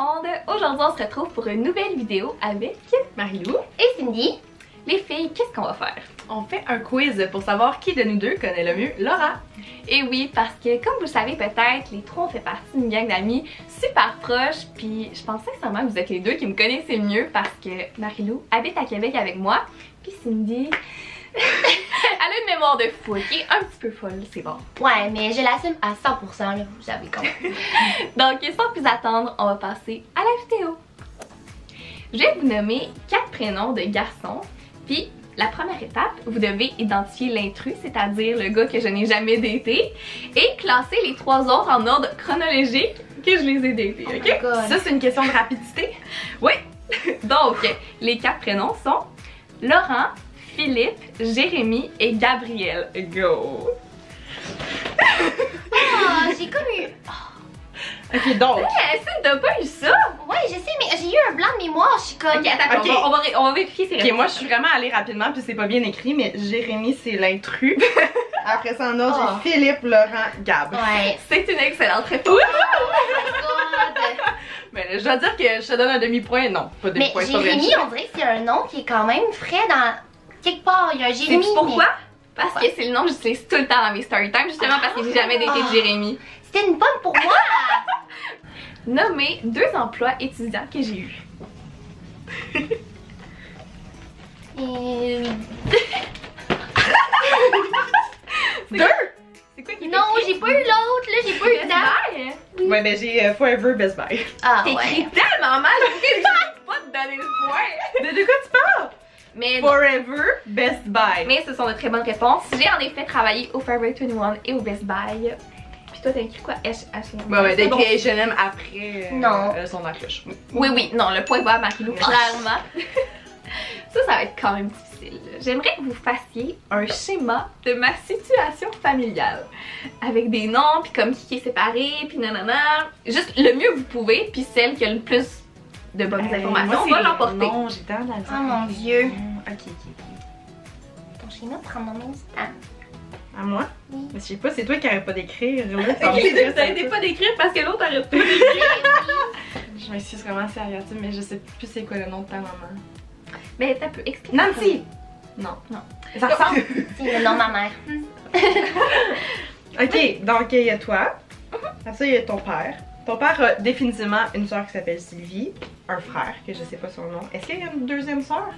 monde! Aujourd'hui, on se retrouve pour une nouvelle vidéo avec Marilou. Et Cindy. Les filles, qu'est-ce qu'on va faire? On fait un quiz pour savoir qui de nous deux connaît le mieux Laura. Et oui, parce que comme vous le savez peut-être, les trois on fait partie d'une gang d'amis super proches, puis je pense sincèrement que vous êtes les deux qui me connaissez le mieux parce que Marilou habite à Québec avec moi, puis Cindy... Elle a une mémoire de fou, ok? Un petit peu folle, c'est bon. Ouais, mais je l'assume à 100%, là, vous savez même. Donc, sans plus attendre, on va passer à la vidéo. Je vais vous nommer quatre prénoms de garçons, puis la première étape, vous devez identifier l'intrus, c'est-à-dire le gars que je n'ai jamais daté, et classer les trois autres en ordre chronologique que je les ai datés, Oh ok? God. Ça, c'est une question de rapidité. Oui! Donc, les quatre prénoms sont Laurent, Philippe, Jérémy et Gabriel. Go! Ah, j'ai comme eu... Ok, donc. Hey, t'as pas eu ça? Ouais, je sais, mais j'ai eu un blanc de mémoire, je suis comme... Ok, attends. On, va, on, va, ré- on va vérifier ces Ok, moi, je suis vraiment allée rapidement, puis c'est pas bien écrit, mais Jérémy, c'est l'intrus. Après ça, en ordre, Oh. j'ai Philippe, Laurent, Gab. Ouais. C'est une excellente réponse. Oh. Mais je dois dire que je te donne un demi-point. Non, pas Mais demi-point, vrai. Jérémy, on dirait que c'est un nom qui est quand même frais dans... Quelque part, il y a un Jérémy, pourquoi? mais- Parce que c'est le nom que j'utilise tout le temps dans mes story time, justement parce que j'ai jamais daté de Ah. Jérémy. C'était une pomme pour moi! Nommer deux emplois étudiants que j'ai eus. Et... Deux! C'est quoi qui est Non, j'ai pas eu l'autre, là, j'ai pas eu Best le temps. Buy? Ouais, ben j'ai euh, Forever Best Buy. Ah T'écris ouais. tellement mal, je pas te donner le point? De, de quoi tu parles? Mais. Forever Best Buy. Mais ce sont de très bonnes réponses. J'ai en effet travaillé au Forever 21 et au Best Buy. Puis toi, t'as écrit quoi? H H&M. Ouais, ouais, bon. d'écrire H&M après euh, Non. euh, son accroche. Oui, oui, non, le point va à Marilou, clairement. ça, ça va être quand même difficile. J'aimerais que vous fassiez un schéma de ma situation familiale. Avec des noms, puis comme qui est séparé, puis nanana. Juste le mieux que vous pouvez, puis celle qui a le plus de bonnes informations va l'emporter. Non, j'ai Oh mon Dieu. Ok, ok, ok. Ton schéma prend mon temps. À moi? Oui. Mais je sais pas, c'est toi qui arrête pas d'écrire. vous arrêtez pas d'écrire parce que l'autre arrête pas Je m'excuse vraiment, c'est Ariatine, mais je sais plus c'est quoi le nom de ta maman. Mais t'as pu expliquer. Nancy! Non. Non. Ça ressemble? C'est le nom de ma mère. ok, donc il y a toi. Après ça, il y a ton père. Ton père a définitivement une soeur qui s'appelle Sylvie, un frère que je sais pas son nom. Est-ce qu'il y a une deuxième soeur?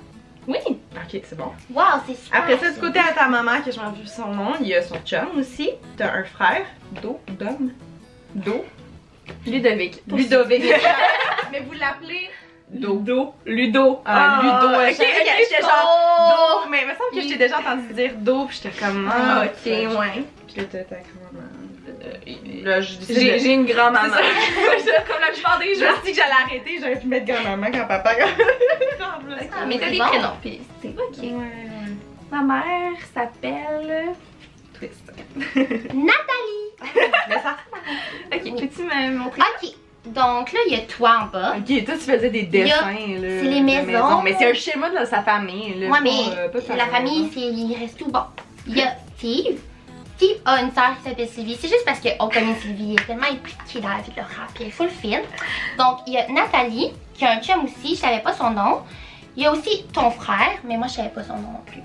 Oui. Ok, c'est bon. Wow, c'est super. Après ça, du côté à ta maman, que je m'en son nom, il y a son chum aussi. T'as un frère, Do, Dom, Do, Ludovic. Ludovic. Mais vous l'appelez Do. Do. Ludo. Ah, Ah, Ludo. ok, j'étais genre Do. Mais il me semble que je t'ai déjà entendu dire Do, puis j'étais comme. Ah, Ah, ok, ouais. Puis là, t'as ta grand-maman. Là, je dis J'ai une grand-maman. Comme la plupart des Je gens. me suis dit que j'allais arrêter, j'aurais pu mettre grand-maman quand papa. Ah, mais t'as c'est des bon. prénoms, puis c'est ok. ouais. Ma mère s'appelle... Twist. Nathalie. Mais ça. Ok, peux-tu me montrer? Ok. Donc là, il y a toi en bas. Ok, toi tu faisais des dessins là. c'est les de maisons. maisons. Mais c'est un schéma de sa famille là. Ouais, pas, mais euh, la famille, c'est il reste tout bon. Il y a Steve. Steve a une sœur qui s'appelle Sylvie. C'est juste parce qu'on connaît Sylvie. Elle est tellement impliquée dans la vie de Laura. Puis elle est full fine. Donc, il y a Nathalie, qui a un chum aussi. Je savais pas son nom. Il y a aussi ton frère, mais moi, je savais pas son nom non plus.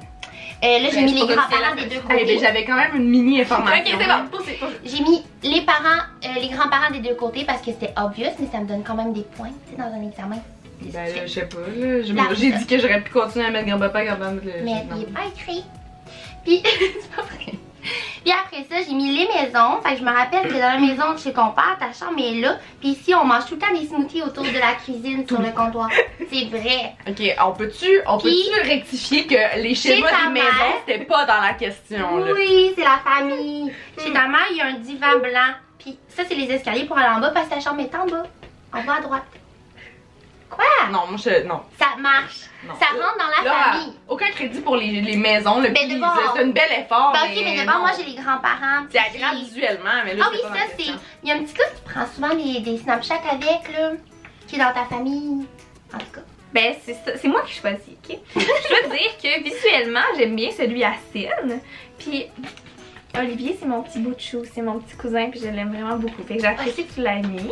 Euh, là, j'ai mis les grands-parents des deux côtés. j'avais quand même une mini information. Ok, c'est bon. J'ai mis les parents, euh, les grands-parents des deux côtés parce que c'était obvious, mais ça me donne quand même des points, tu sais, dans un examen. Ben là, je sais pas J'ai dit que j'aurais pu continuer à mettre grand-papa, grand-maman. Mais non. il est pas écrit. Puis, c'est pas vrai. Puis après ça, j'ai mis les maisons. Fait que je me rappelle que dans la maison de chez ton père, ta chambre est là. Puis ici, on mange tout le temps des smoothies autour de la cuisine sur le comptoir. C'est vrai. Ok, on peut-tu on peut rectifier que les schémas des maisons c'était pas dans la question là? Oui, c'est la famille. Chez ta mère, il y a un divan blanc. Puis ça, c'est les escaliers pour aller en bas parce que ta chambre est en bas. En bas à droite. Quoi? Non, moi je. Non. Ça marche. non. Ça rentre dans la Là, famille. aucun crédit pour les, les maisons. Le Mais puis, devant- c'est un bel effort. Bah, ok, mais d'abord, non. moi, j'ai les grands-parents. C'est agréable visuellement, mais là, Ah oui, ça, c'est. Il y a un petit gars qui prend souvent des, des Snapchats avec, là, qui est dans ta famille. En tout cas. Ben, c'est ça- c'est moi qui choisis, ok? Je dois dire que visuellement, j'aime bien celui à Cine. Puis Olivier, c'est mon petit bout de chou, c'est mon petit cousin, puis je l'aime vraiment beaucoup. Fait que j'apprécie que tu l'as mis.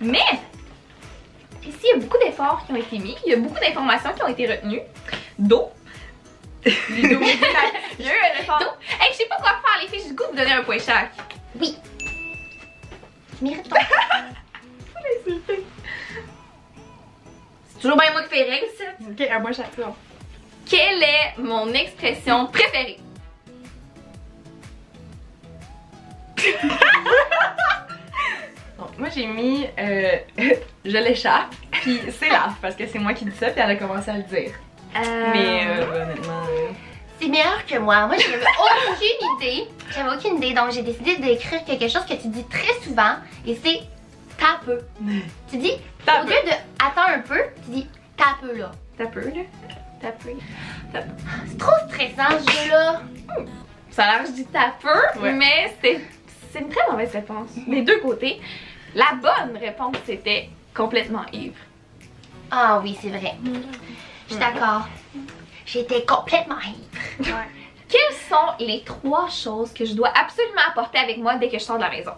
Mais y a beaucoup d'efforts qui ont été mis, il y a beaucoup d'informations qui ont été retenues. D'eau. Ludo. J'ai eu un effort. Hey, je sais pas quoi faire, les filles, j'ai le goût de vous donner un point chaque? Oui. Tu mérites ton. C'est toujours bien moi qui fais les règles, ça. ok, à moi chaque fois. Quelle est mon expression préférée? J'ai mis euh, je l'échappe, puis c'est là, parce que c'est moi qui dis ça, puis elle a commencé à le dire. Mais euh, honnêtement. euh, C'est meilleur que moi. Moi, j'avais aucune idée. J'avais aucune idée. Donc, j'ai décidé d'écrire quelque chose que tu dis très souvent. Et c'est t'as peu. Tu dis, au lieu de attends un peu, tu dis t'as peu là. T'as peu, là? T'as peu. C'est trop stressant ce jeu-là. Ça a l'air, je dis Ouais. mais c'est c'est une très mauvaise réponse. Des deux côtés. La bonne réponse, c'était complètement ivre. Ah oui, c'est vrai. Je suis d'accord. J'étais complètement ivre. Quelles sont les trois choses que je dois absolument apporter avec moi dès que je sors de la maison?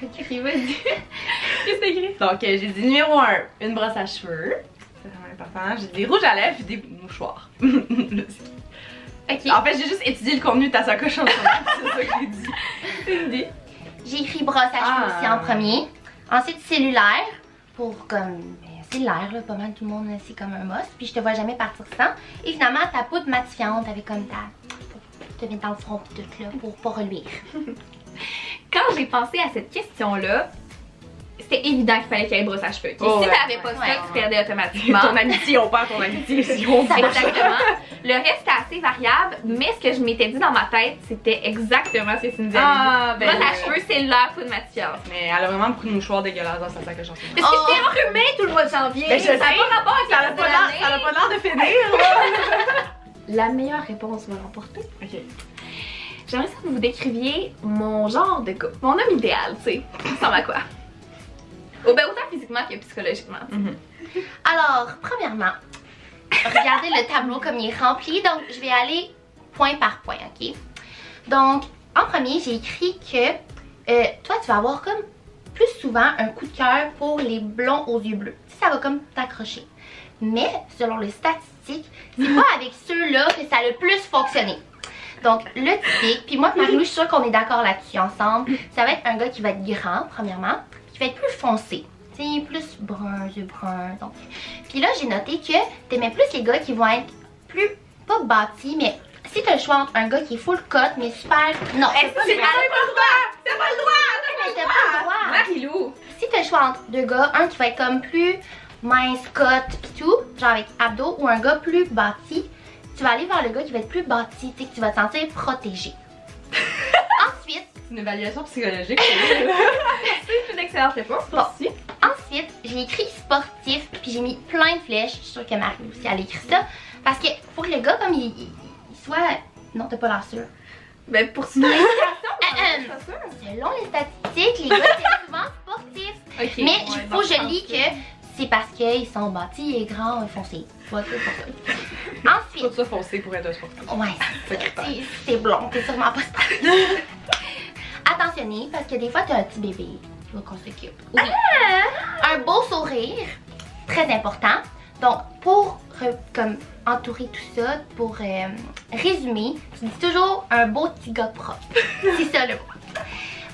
Qu'est-ce que c'est écrit? Donc euh, j'ai dit numéro 1, une brosse à cheveux. C'est vraiment important. J'ai dit des rouges à lèvres et des mouchoirs. Ok. en fait, j'ai juste étudié le contenu de ta sacoche en ce moment, c'est ça que j'ai dit. C'est une idée. J'ai écrit brosse à cheveux Ah. aussi en premier. Ensuite, cellulaire. Pour comme. ben, Cellulaire, là, pas mal tout le monde, c'est comme un must. Puis je te vois jamais partir sans. Et finalement, ta poudre matifiante avec comme ta. Pour te mettre dans le front tout là, pour pas reluire. Quand j'ai pensé à cette question-là, c'était évident qu'il fallait qu'il y ait une brosse à cheveux. Oh, si ouais. t'avais pas ça, Ouais. tu perdais automatiquement. Ton amitié, on perd ton amitié si on. Exactement. Le reste était assez variable, mais ce que je m'étais dit dans ma tête, c'était exactement ce que Cindy avait Ah, dit. ben. Brosse à cheveux, c'est l'air poudre matifiante. Mais elle a vraiment beaucoup de mouchoirs dégueulasses dans sa en ce moment. Parce que Oh. j'étais enrhumée tout le mois de janvier. Ben, je ça n'a pas rapport avec Ça a pas l'air- ça a pas l'air de finir. La meilleure réponse va l'emporter. Ok. J'aimerais ça que vous vous décriviez mon genre de gars, mon homme idéal, tu sais. Il ressemble à quoi? Oh, ben autant physiquement que psychologiquement. Mhm. Alors, premièrement, regardez le tableau comme il est rempli. Donc, je vais aller point par point, ok? Donc, en premier, j'ai écrit que euh, toi, tu vas avoir comme plus souvent un coup de cœur pour les blonds aux yeux bleus. Ça va comme t'accrocher. Mais, selon les statistiques, c'est pas avec ceux-là que ça a le plus fonctionné. Donc, le typique, puis moi et Marie-Lou, je suis sûre qu'on est d'accord là-dessus ensemble. Ça va être un gars qui va être grand, premièrement, qui va être plus foncé. Tu sais, plus brun, yeux bruns. Donc. Puis là, j'ai noté que t'aimais plus les gars qui vont être plus, pas bâtis, mais si t'as le choix entre un gars qui est full cut, mais super. Non, c'est pas c'est le pas droit. le droit! C'est pas le droit! T'as pas le droit. Marie-Lou! Si t'as le choix entre deux gars, un qui va être comme plus mince, cut, pis tout, genre avec abdos, ou un gars plus bâti, tu vas aller vers le gars qui va être plus bâti, tu sais, que tu vas te sentir protégé. Ensuite, C'est une évaluation psychologique. C'est une excellente réponse. Bon. Merci. Ensuite, j'ai écrit sportif, puis j'ai mis plein de flèches. Je suis sûre que Marie aussi elle a écrit ça. Parce que pour que le gars, comme il, il- il soit. Non, t'as pas l'air sûr. Ben pour l'inspiration, Euh, sûre. Selon les statistiques, les gars, c'est souvent sportifs. Ok. Mais il faut que je lis que c'est parce qu'ils sont bâtis et grands et foncés. Pour ça. Ensuite, ça foncé pour être un sportif. ouais, C'est critère. c'est- c'est blond, t'es sûrement pas sportif. Attentionné, parce que des fois, t'as un petit bébé. Faut qu'on s'occupe. Un beau sourire, très important. Donc, pour comme entourer tout ça, pour euh, résumer, tu dis toujours un beau petit gars propre. C'est ça le mot.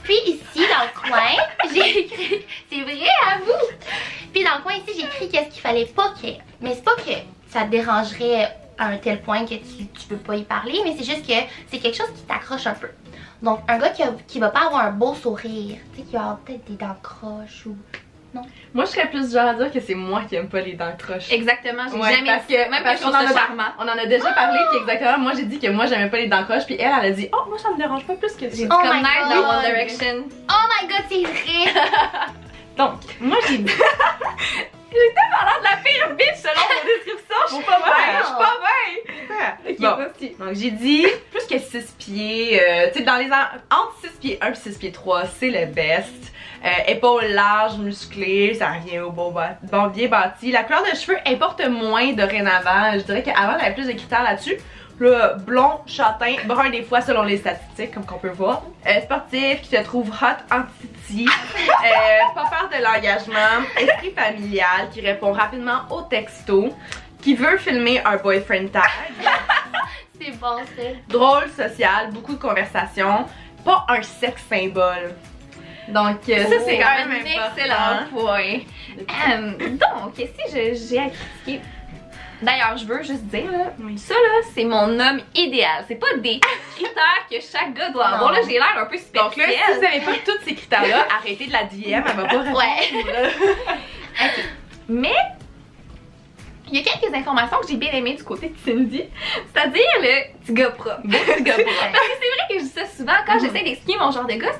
Puis ici, dans le coin, j'ai écrit, c'est vrai à vous. Puis dans le coin ici, j'ai écrit qu'est-ce qu'il fallait pas ait. Mais c'est pas que ça te dérangerait à un tel point que tu, tu peux pas y parler, mais c'est juste que c'est quelque chose qui t'accroche un peu. Donc, un gars qui, a- qui va pas avoir un beau sourire, tu sais, qui va avoir peut-être des dents croches ou. Moi, je serais plus genre à dire que c'est moi qui aime pas les dents croches. Exactement, j'ai Ouais, jamais parce dit que- Même parce qu'on trouve en ça a- charmant. On en a déjà parlé, puis exactement, moi j'ai dit que moi j'aimais pas les dents croches, puis elle, elle a dit Oh, moi ça me dérange pas plus que J'ai ça. dit Oh comme God. dans One Direction. Oh my god, c'est vrai! Donc, moi j'ai dit Parlant de la pire bitch selon mon description, je suis pas bien, je suis pas bien. Ok, Bon. Donc j'ai dit plus que 6 pieds, euh, tu sais, dans les en- entre 6 pieds 1 et 6 pieds 3, c'est le best. Euh, épaules larges, musclées, ça revient au beau, ba- bon bien bâti. La couleur de cheveux importe moins dorénavant. Je dirais qu'avant, il y avait plus de critères là-dessus. Blond, châtain, brun des fois selon les statistiques, comme qu'on peut voir. Euh, sportif, qui se trouve hot en titi, euh, pas peur de l'engagement, esprit familial, qui répond rapidement aux textos, qui veut filmer un boyfriend tag. C'est bon, c'est. Drôle, social, beaucoup de conversations, pas un sexe symbole. Donc, euh, ça c'est quand même un excellent point. Euh, donc, si j'ai à critiquer? D'ailleurs, je veux juste dire, là, Oui. ça là, c'est mon homme idéal. C'est pas des critères que chaque gars doit avoir. Non. Là, j'ai l'air un peu Donc là, superficielle. si vous avez pas tous ces critères-là, arrêtez de la DM, elle va pas répondre. Ouais. Mais il y a quelques informations que j'ai bien aimées du côté de Cindy, c'est-à-dire le petit gars propre. Beau petit gars propre. Parce que c'est vrai que je dis ça souvent quand j'essaie d'expliquer mon genre de gars,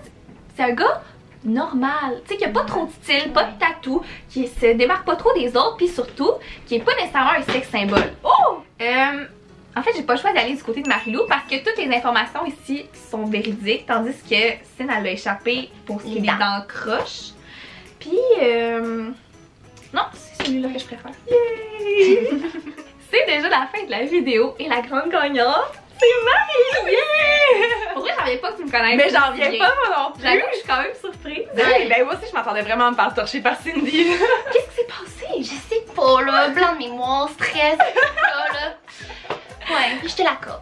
c'est un gars normal, tu sais qui a pas trop de style, pas de tatou, qui se démarque pas trop des autres, puis surtout qui est pas nécessairement un sexe symbole. Oh! Euh, en fait, j'ai pas le choix d'aller du côté de Marilou parce que toutes les informations ici sont véridiques, tandis que Sin elle a échappé pour ce qui est des dents. croches. Puis euh, non, c'est celui-là que je préfère. c'est déjà la fin de la vidéo et la grande gagnante, c'est Marie! Pour Mais j'en reviens pas moi non plus. J'avoue que je suis quand même surprise. Oui, ben moi aussi je m'attendais vraiment à me faire torcher par Cindy. Qu'est-ce qui s'est passé? Je sais pas, là. Blanc de mémoire, stress, tout ça, là. Ouais, je te l'accorde.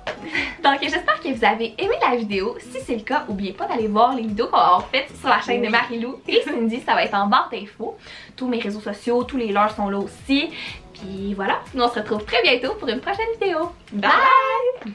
Donc, j'espère que vous avez aimé la vidéo. Si c'est le cas, n'oubliez pas d'aller voir les vidéos qu'on va avoir faites sur la chaîne de Oui. Marilou et Cindy. Ça va être en barre d'infos. Tous mes réseaux sociaux, tous les leurs sont là aussi. Puis voilà, nous on se retrouve très bientôt pour une prochaine vidéo. Bye!